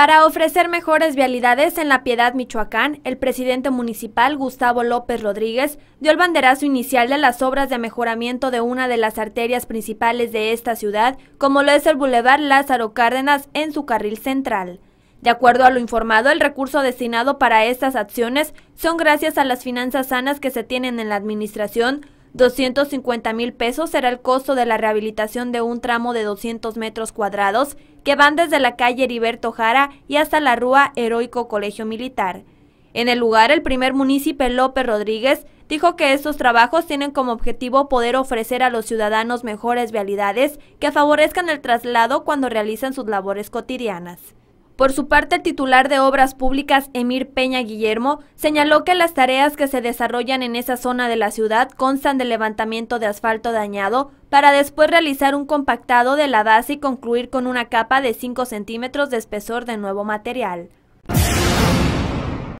Para ofrecer mejores vialidades en La Piedad, Michoacán, el presidente municipal Gustavo López Rodríguez dio el banderazo inicial de las obras de mejoramiento de una de las arterias principales de esta ciudad, como lo es el Boulevard Lázaro Cárdenas en su carril central. De acuerdo a lo informado, el recurso destinado para estas acciones son gracias a las finanzas sanas que se tienen en la administración, 250 mil pesos será el costo de la rehabilitación de un tramo de 200 metros cuadrados que van desde la calle Heriberto Jara y hasta la Rúa Heroico Colegio Militar. En el lugar, el primer municipio López Rodríguez dijo que estos trabajos tienen como objetivo poder ofrecer a los ciudadanos mejores vialidades que favorezcan el traslado cuando realizan sus labores cotidianas. Por su parte, el titular de Obras Públicas, Emir Peña Guillermo, señaló que las tareas que se desarrollan en esa zona de la ciudad constan de levantamiento de asfalto dañado para después realizar un compactado de la base y concluir con una capa de 5 centímetros de espesor de nuevo material.